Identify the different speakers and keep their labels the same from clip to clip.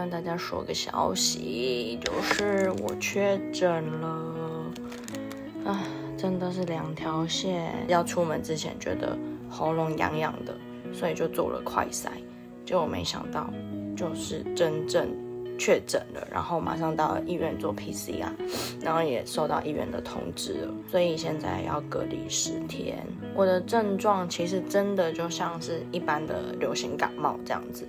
Speaker 1: 跟大家说个消息，就是我确诊了。啊，真的是两条线。要出门之前觉得喉咙痒痒的，所以就做了快筛，结果没想到就是真正确诊了，然后马上到医院做 PCR，然后也收到医院的通知了，所以现在要隔离十天。我的症状其实真的就像是一般的流行感冒这样子，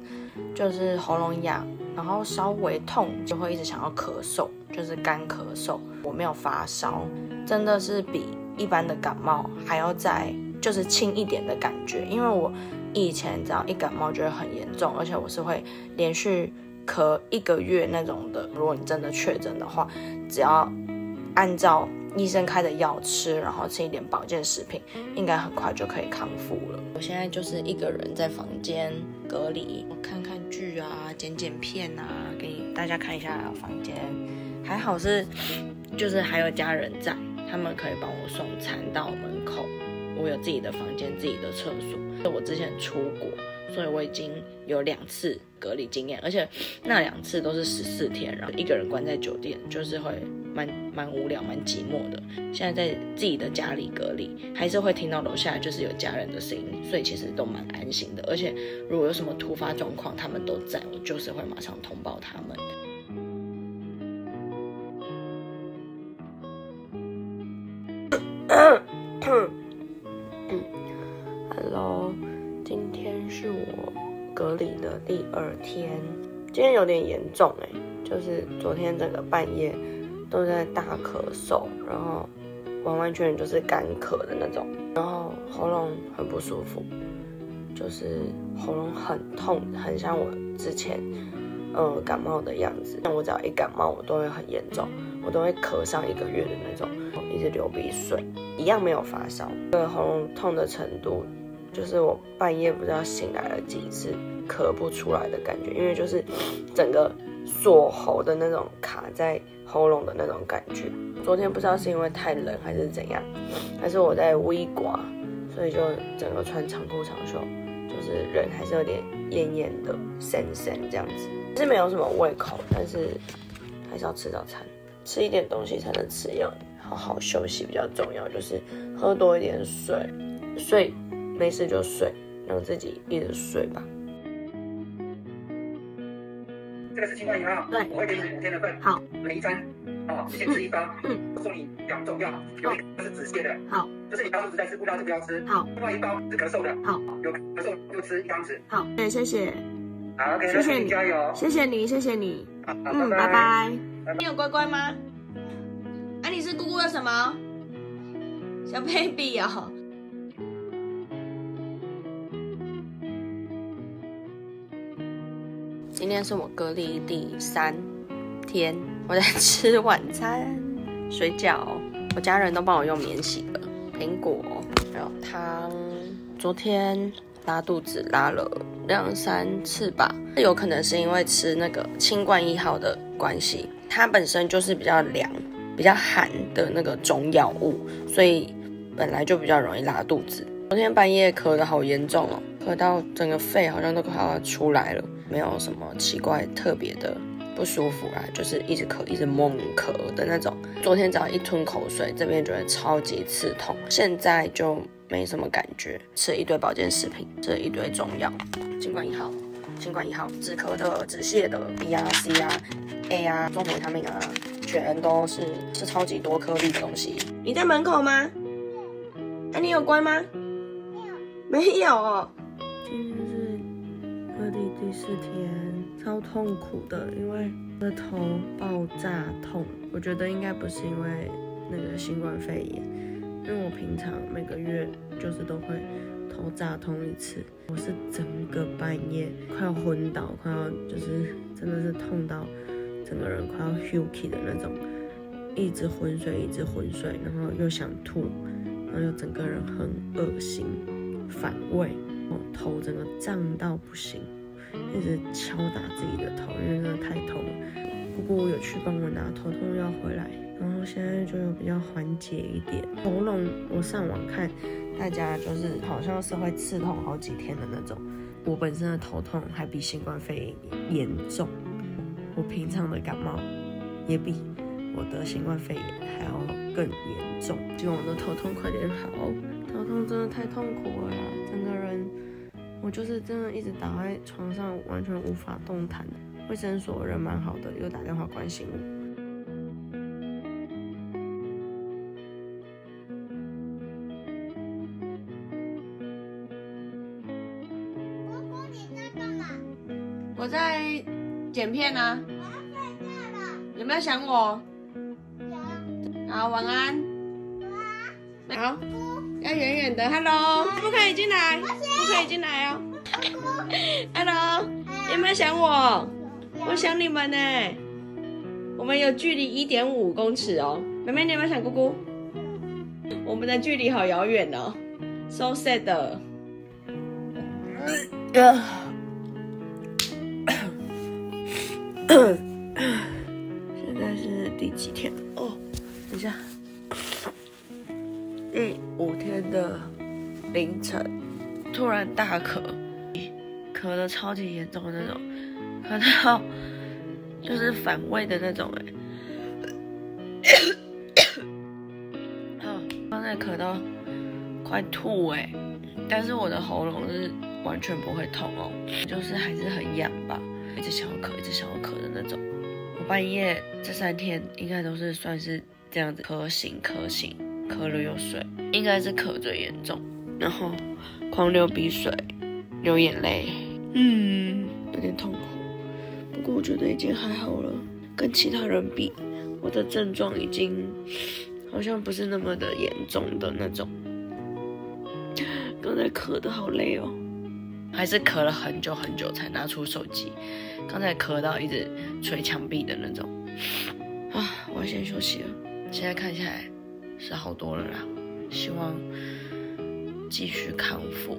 Speaker 1: 就是喉咙痒，然后稍微痛就会一直想要咳嗽，就是干咳嗽。我没有发烧，真的是比一般的感冒还要再就是轻一点的感觉。因为我以前只要一感冒就会很严重，而且我是会连续咳一个月那种的。如果你真的确诊的话，只要按照医生开的药吃，然后吃一点保健食品，应该很快就可以康复了。我现在就是一个人在房间隔离，我看看剧啊，剪剪片啊，给大家看一下房间。还好是，就是还有家人在，他们可以帮我送餐到门口。我有自己的房间，自己的厕所。我之前出国，所以我已经有两次隔离经验，而且那两次都是十四天，然后一个人关在酒店，就是会。蛮无聊，蛮寂寞的。现在在自己的家里隔离，还是会听到楼下就是有家人的声音，所以其实都蛮安心的。而且如果有什么突发状况，他们都在，我就是会马上通报他们。Hello，今天是我隔离的第二天，今天有点严重哎，就是昨天整个半夜。都在大咳嗽，然后完完全全就是干咳的那种，然后喉咙很不舒服，就是喉咙很痛，很像我之前呃感冒的样子。像我只要一感冒，我都会很严重，我都会咳上一个月的那种，一直流鼻水，一样没有发烧。这喉咙痛的程度，就是我半夜不知道醒来了几次，咳不出来的感觉，因为就是整个锁喉的那种卡在。喉咙的那种感觉，昨天不知道是因为太冷还是怎样，还是我在微刮，所以就整个穿长裤长袖，就是人还是有点艳艳的、神神这样子。是没有什么胃口，但是还是要吃早餐，吃一点东西才能吃药，好好休息比较重要，就是喝多一点水，睡没事就睡，让自己一直睡吧。
Speaker 2: 这个是清冠一号，
Speaker 1: 对，
Speaker 2: 我会给你五天的份，
Speaker 1: 好，
Speaker 2: 每一餐，哦，一天吃一包，嗯，我送你两种药，有一个是止泻的，
Speaker 1: 好，
Speaker 2: 就是你拉肚子在吃，不拉就不要吃，
Speaker 1: 好，
Speaker 2: 另外一包是咳嗽的，
Speaker 1: 好，
Speaker 2: 有咳嗽就吃一汤匙，
Speaker 1: 好，对，谢谢，
Speaker 2: 好，OK，
Speaker 1: 谢谢你，
Speaker 2: 加油，
Speaker 1: 谢谢你，谢谢你，
Speaker 2: 嗯，
Speaker 1: 拜拜，你有乖乖吗？啊，你是姑姑的什么？小 baby 哦。今天是我隔离第三天，我在吃晚餐，水饺。我家人都帮我用免洗的苹果，还有汤。昨天拉肚子拉了两三次吧，有可能是因为吃那个清冠一号的关系，它本身就是比较凉、比较寒的那个中药物，所以本来就比较容易拉肚子。昨天半夜咳得好严重哦，咳到整个肺好像都快要出来了。没有什么奇怪特别的不舒服啊，就是一直咳，一直猛咳的那种。昨天只要一吞口水，这边觉得超级刺痛，现在就没什么感觉。吃一堆保健食品，吃一堆中药，新冠一号，新冠一号，止咳的、止泻的，B 啊、C 啊、A 啊，综合维他命啊，全都是是超级多颗粒的东西。你在门口吗？那你有乖吗？没有，第四天超痛苦的，因为我的头爆炸痛。我觉得应该不是因为那个新冠肺炎，因为我平常每个月就是都会头炸痛一次。我是整个半夜快要昏倒，快要就是真的是痛到整个人快要 h u k y 的那种，一直昏睡，一直昏睡，然后又想吐，然后又整个人很恶心、反胃，我头整个胀到不行。一直敲打自己的头，因为真的太痛了。姑姑有去帮我拿头痛药回来，然后现在就比较缓解一点。喉咙我上网看，大家就是好像是会刺痛好几天的那种，我本身的头痛还比新冠肺炎严重，我平常的感冒也比我得新冠肺炎还要更严重。希望我的头痛快点好，头痛真的太痛苦了，整个人我就是真的一直倒在床上，完全无法动弹。卫生所人蛮好的，又打电话关心我。我在剪片呢，有没有想我？有好，晚安。好，要远远的。Hello，不可以进来，不可以进来哦。Hello，有没有想我？我想你们呢。我们有距离一点五公尺哦。妹妹，你有没有想姑姑？我们的距离好遥远哦，so sad。大咳，咳的超级严重的那种，咳到就是反胃的那种，哎，啊，刚才咳到快吐哎，但是我的喉咙是完全不会痛哦，就是还是很痒吧。一直想要咳，一直想要咳的那种。我半夜这三天应该都是算是这样子，咳醒咳醒，咳了又睡，应该是咳最严重，然后狂流鼻水，流眼泪，嗯，有点痛苦。不过我觉得已经还好了，跟其他人比，我的症状已经好像不是那么的严重的那种。刚才咳的好累哦。还是咳了很久很久才拿出手机，刚才咳到一直捶墙壁的那种，啊，我要先休息了。现在看起来是好多了啦，希望继续康复。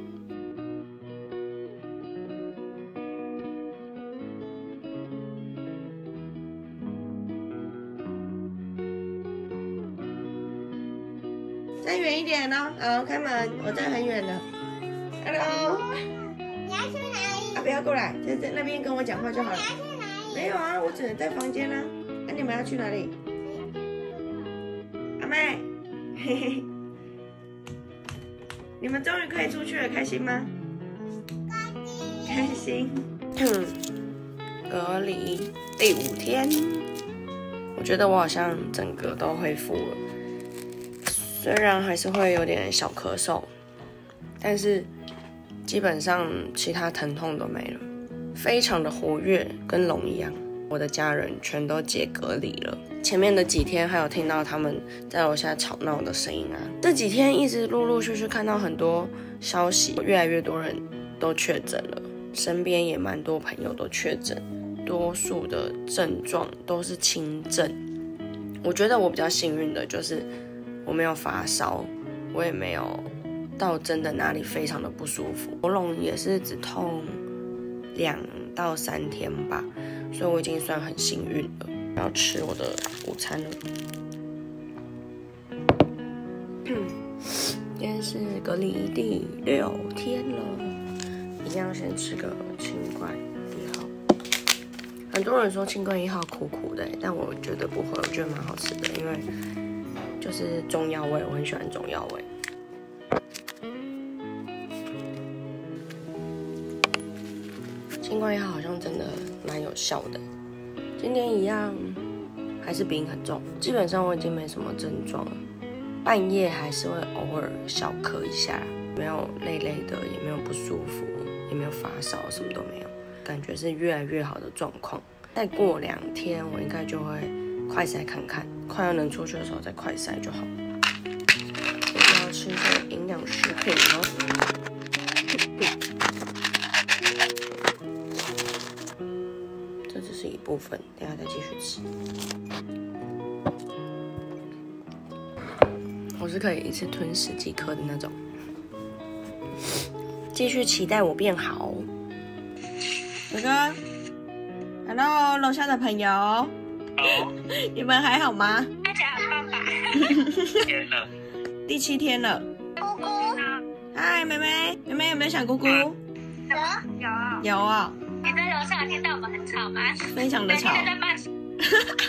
Speaker 1: 再远一点呢，好，开门，我在很远的，Hello 你要去哪里？啊。不要过来，在在那边跟我讲话就好了。没有啊，我只能在房间啦。那你们要去哪里？阿妹，嘿嘿，你们终于可以出去了，开心吗？开心。隔离第五天，我觉得我好像整个都恢复了，虽然还是会有点小咳嗽，但是。基本上其他疼痛都没了，非常的活跃，跟龙一样。我的家人全都解隔离了。前面的几天还有听到他们在楼下吵闹的声音啊。这几天一直陆陆续续看到很多消息，越来越多人都确诊了，身边也蛮多朋友都确诊，多数的症状都是轻症。我觉得我比较幸运的就是我没有发烧，我也没有。到真的哪里非常的不舒服，喉咙也是只痛两到三天吧，所以我已经算很幸运了。要吃我的午餐了。今天是隔离第六天了，一定要先吃个清冠一号。很多人说清冠一号苦苦的，但我觉得不会，我觉得蛮好吃的，因为就是中药味，我很喜欢中药味。有效的，今天一样还是鼻音很重，基本上我已经没什么症状了，半夜还是会偶尔小咳一下，没有累累的，也没有不舒服，也没有发烧，什么都没有，感觉是越来越好的状况。再过两天我应该就会快筛看看，快要能出去的时候再快筛就好了。要吃一些营养食品哦。部分，等下再继续吃。我是可以一次吞十几颗的那种。继续期待我变好。哥哥，Hello，楼下的朋友。好。你们还好吗？
Speaker 3: 大家好，爸爸。天了。
Speaker 1: 第七天了。
Speaker 3: 姑姑。
Speaker 1: 嗨，妹妹，妹妹有没有想姑姑？
Speaker 4: 有有，
Speaker 1: 有啊、
Speaker 4: 你在楼上听到我们很吵吗？
Speaker 1: 非常的吵。
Speaker 4: 对你在办，
Speaker 3: 哎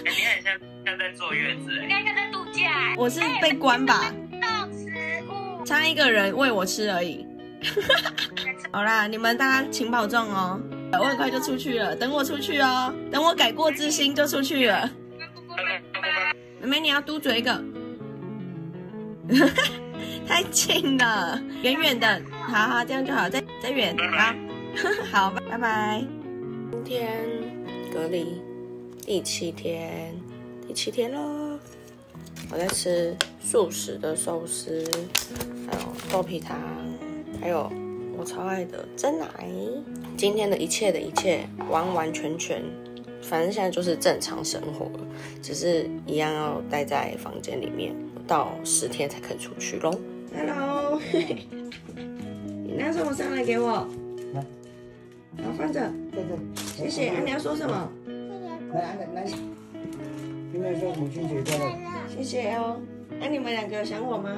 Speaker 3: 你很像像在坐月子哎。
Speaker 4: 应该像在度假。
Speaker 1: 我是被关吧？
Speaker 4: 到食物，
Speaker 1: 差一个人喂我吃而已。好啦，你们大家请保重哦。我很快就出去了，等我出去哦，等我改过自新就出去了。妹妹，你要嘟嘴一个，太近了，远远的，好好这样就好，再再远，好，好，拜拜。今天隔离第七天，第七天喽。我在吃素食的寿司，还有豆皮糖，还有我超爱的真奶。今天的一切的一切，完完全全，反正现在就是正常生活了，只是一样要待在房间里面，到十天才可以出去喽。Hello，你拿什么上来给我？好，放着，
Speaker 5: 对对，
Speaker 1: 谢谢。啊，你要说什么？
Speaker 5: 谢谢来来来，今天说母亲节快乐。
Speaker 1: 谢谢哦。那、你们两个想我吗？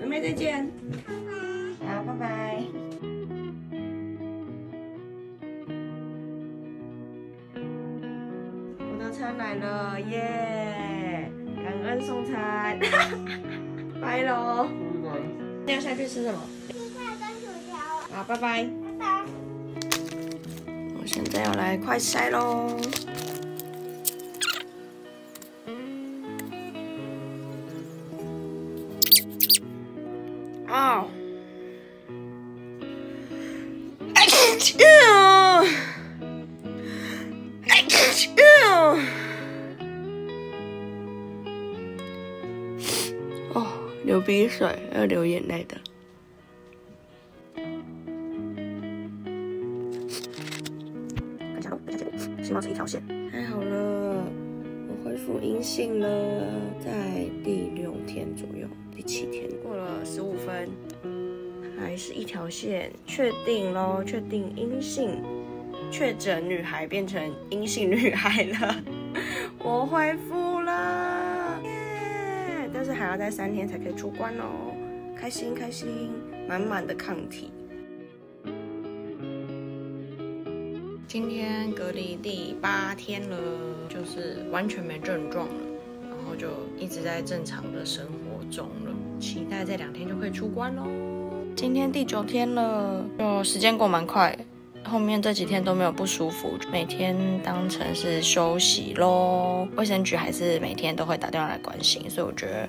Speaker 1: 妹妹再见。好，拜拜。我的餐来了，耶！感恩送餐，拜喽。那要下去吃什么？青菜跟薯条好，拜拜。现在要来快筛喽。啊！哎呦！哎呦！哦，流鼻水，要流眼泪的。下结果，希望是一条线。太好了，我恢复阴性了，在第六天左右，第七天过了十五分，还是一条线，确定喽，确定阴性，确诊女孩变成阴性女孩了，我恢复了，耶！但是还要在三天才可以出关哦，开心开心，满满的抗体。今天隔离第八天了，就是完全没症状了，然后就一直在正常的生活中了，期待这两天就可以出关喽。今天第九天了，就时间过蛮快，后面这几天都没有不舒服，每天当成是休息喽。卫生局还是每天都会打电话来关心，所以我觉得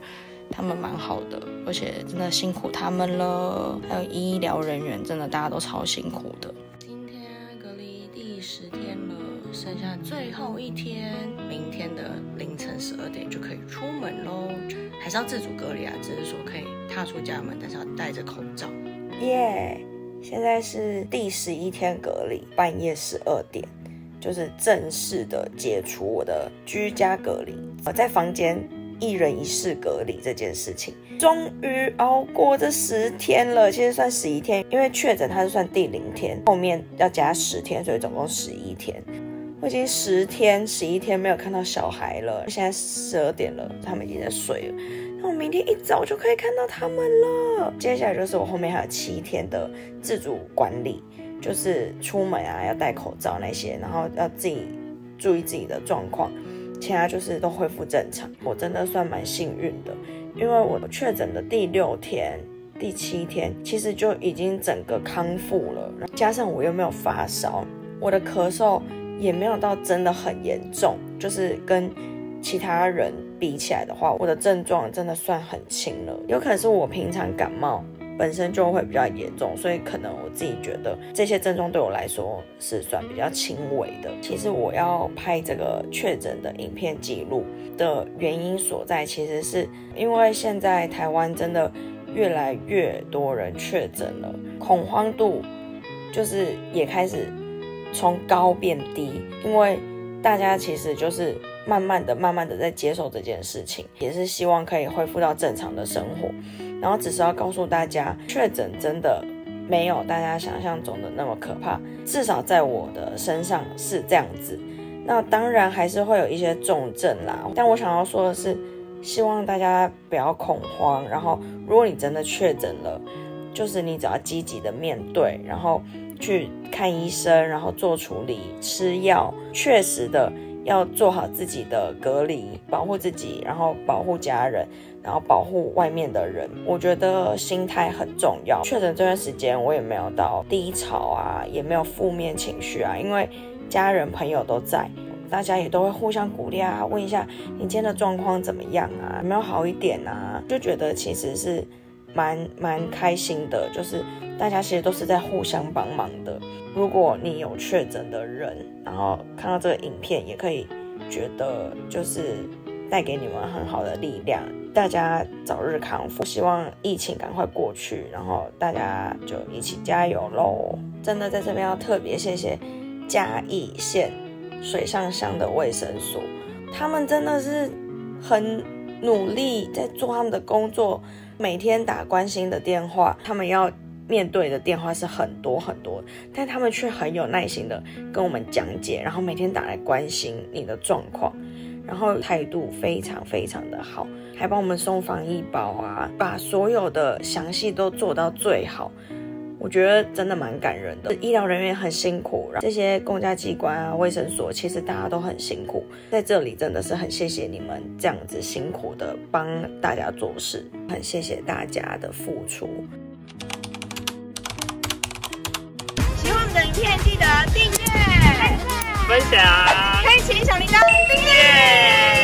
Speaker 1: 他们蛮好的，而且真的辛苦他们了，还有医疗人员，真的大家都超辛苦的。下最后一天，明天的凌晨十二点就可以出门喽。还是要自主隔离啊，只是说可以踏出家门，但是要戴着口罩。耶、现在是第十一天隔离，半夜十二点，就是正式的解除我的居家隔离。我在房间一人一室隔离这件事情，终于熬过这十天了。其实算十一天，因为确诊它是算第零天，后面要加十天，所以总共十一天。我已经十天、十一天没有看到小孩了，现在十二点了，他们已经在睡了。那我明天一早就可以看到他们了。接下来就是我后面还有七天的自主管理，就是出门啊要戴口罩那些，然后要自己注意自己的状况，其他就是都恢复正常。我真的算蛮幸运的，因为我确诊的第六天。第七天其实就已经整个康复了，加上我又没有发烧，我的咳嗽也没有到真的很严重，就是跟其他人比起来的话，我的症状真的算很轻了。有可能是我平常感冒本身就会比较严重，所以可能我自己觉得这些症状对我来说是算比较轻微的。其实我要拍这个确诊的影片记录的原因所在，其实是因为现在台湾真的越来越多人确诊了，恐慌度就是也开始从高变低，因为大家其实就是慢慢的、慢慢的在接受这件事情，也是希望可以恢复到正常的生活。然后只是要告诉大家，确诊真的没有大家想象中的那么可怕，至少在我的身上是这样子。那当然还是会有一些重症啦，但我想要说的是，希望大家不要恐慌。然后，如果你真的确诊了，就是你只要积极的面对，然后去看医生，然后做处理、吃药，确实的要做好自己的隔离，保护自己，然后保护家人，然后保护外面的人。我觉得心态很重要。确诊这段时间，我也没有到低潮啊，也没有负面情绪啊，因为家人朋友都在。大家也都会互相鼓励啊，问一下你今天的状况怎么样啊，有没有好一点啊？就觉得其实是蛮蛮开心的，就是大家其实都是在互相帮忙的。如果你有确诊的人，然后看到这个影片，也可以觉得就是带给你们很好的力量，大家早日康复，希望疫情赶快过去，然后大家就一起加油喽！真的在这边要特别谢谢嘉义县。水上乡的卫生所，他们真的是很努力在做他们的工作，每天打关心的电话，他们要面对的电话是很多很多，但他们却很有耐心的跟我们讲解，然后每天打来关心你的状况，然后态度非常非常的好，还帮我们送防疫包啊，把所有的详细都做到最好。我觉得真的蛮感人的，医疗人员很辛苦，这些公家机关啊、卫生所，其实大家都很辛苦，在这里真的是很谢谢你们这样子辛苦的帮大家做事，很谢谢大家的付出。
Speaker 2: 记得订阅、
Speaker 3: 分享。
Speaker 2: 开启小铃铛，订阅。